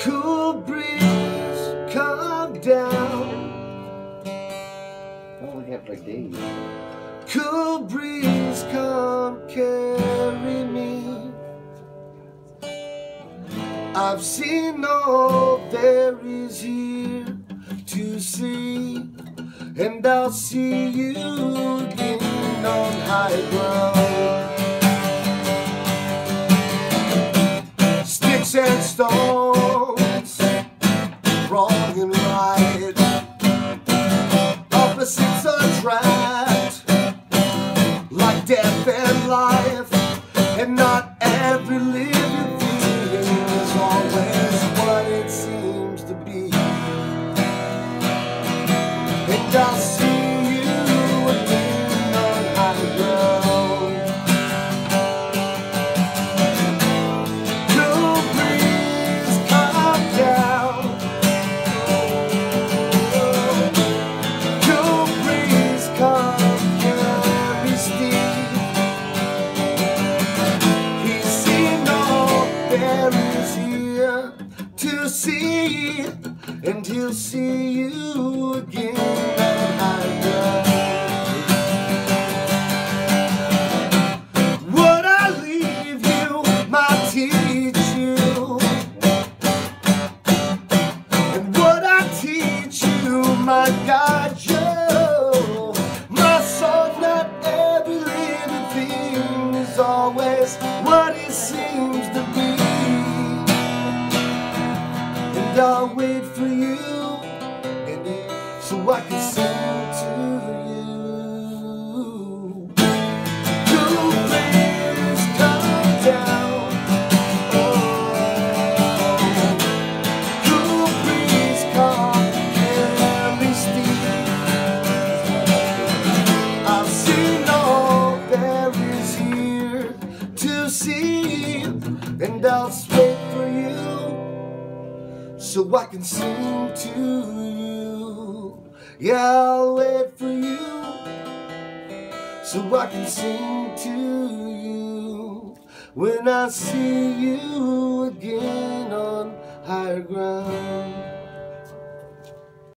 cool breeze come down. Oh, we got like days. Cool breeze come carry me. I've seen all there is here to see, and I'll see you again on high ground. Wrong and right, opposites attract, like death and life, and not to see, and he'll see you again I'll wait for you, and so I can sing to you. Cool breeze come so I can sing to you. Yeah, I'll wait for you so I can sing to you when I see you